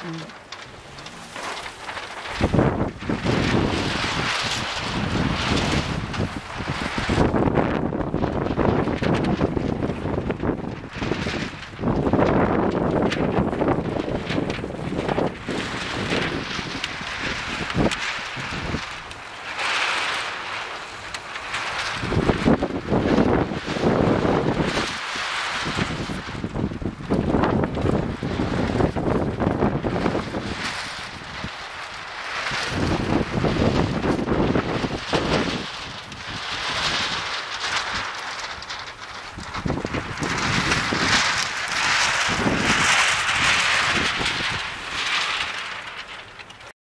Mm.